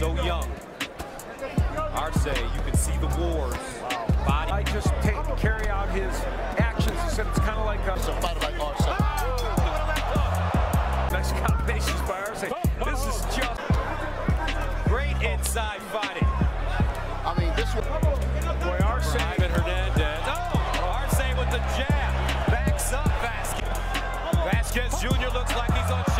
so young. Arce, you can see the wars. Body. I just take, carry out his actions. He said it's kind of like a, It's a fighter like Arce. nice combinations by Arce. This is just Great inside fighting. I mean, this one. boy Arce. Ivan Hernandez. Oh, Arce with the jab. Backs up Vasquez. Vasquez Jr. looks like he's on.